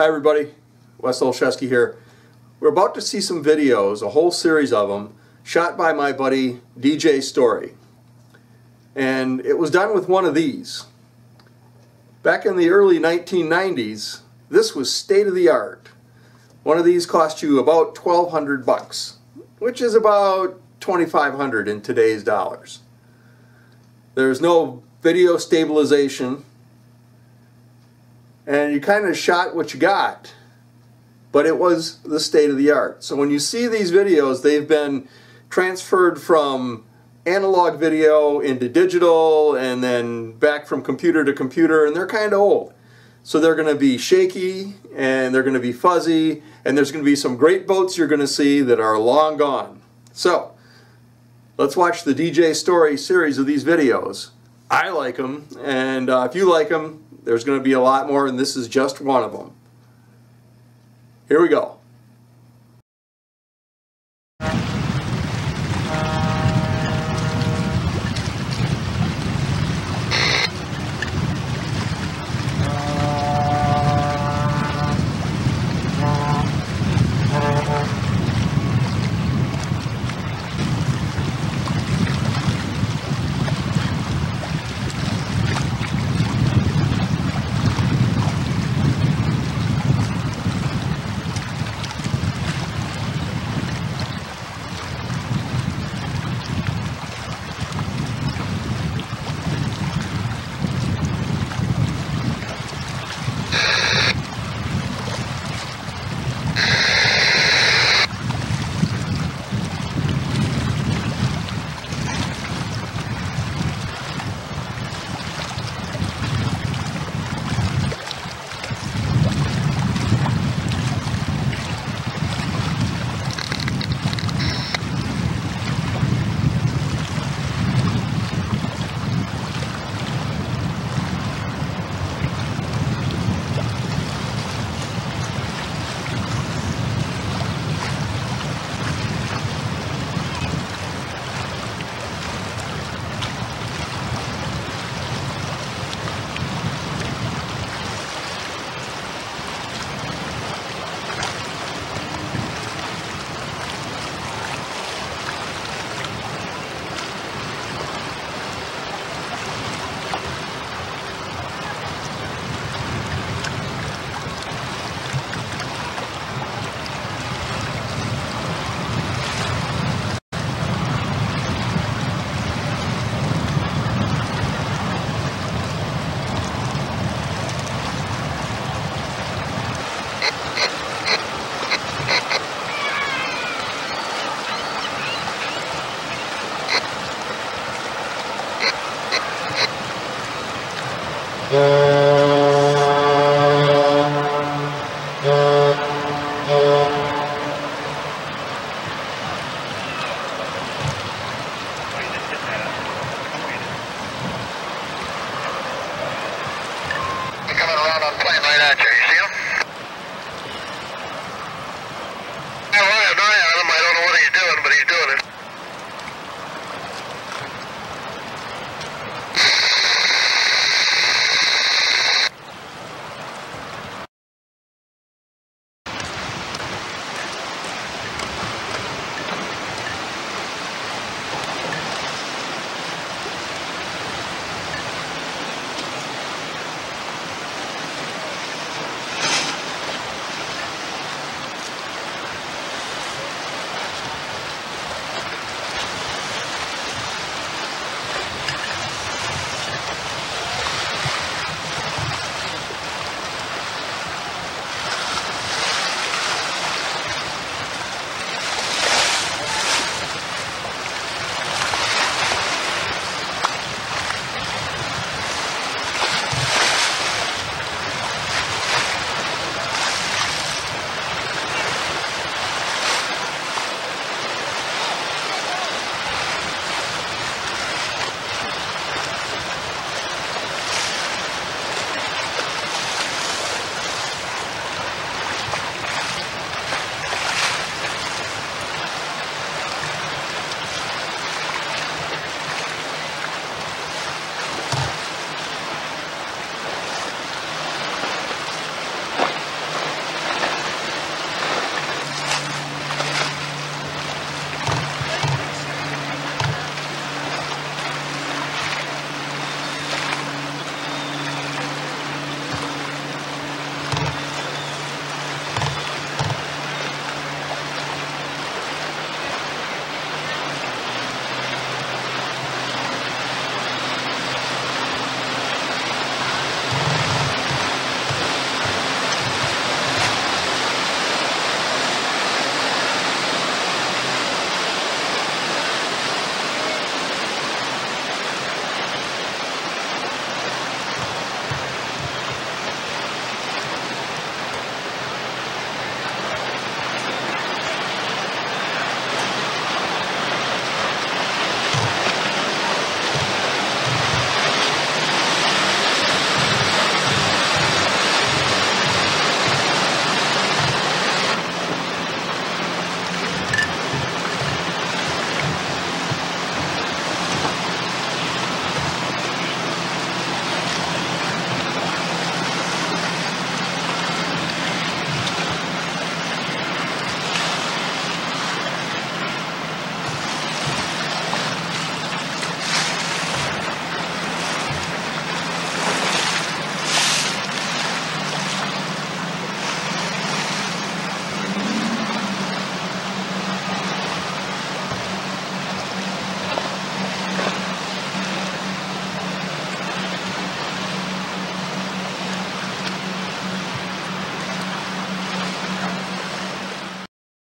Hi everybody, Wes Oleszewski here. We're about to see some videos, a whole series of them, shot by my buddy DJ Story. And it was done with one of these. Back in the early 1990s, this was state of the art. One of these cost you about 1200 bucks, which is about 2500 in today's dollars. There's no video stabilization, and you kind of shot what you got. But it was the state of the art. So when you see these videos they've been transferred from analog video into digital and then back from computer to computer and they're kind of old. So they're going to be shaky and they're going to be fuzzy and there's going to be some great boats you're going to see that are long gone. So let's watch the DJ Story series of these videos. I like them and uh, if you like them there's going to be a lot more, and this is just one of them. Here we go. Coming around on plane right at you.